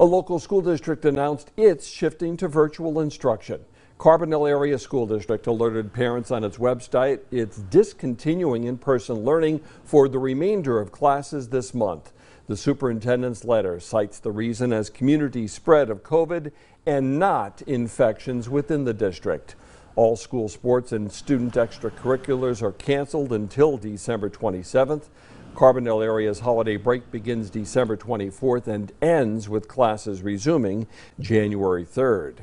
A local school district announced it's shifting to virtual instruction. Carbondale Area School District alerted parents on its website it's discontinuing in-person learning for the remainder of classes this month. The superintendent's letter cites the reason as community spread of COVID and not infections within the district. All school sports and student extracurriculars are canceled until December 27th. Carbondale area's holiday break begins December 24th and ends with classes resuming January 3rd.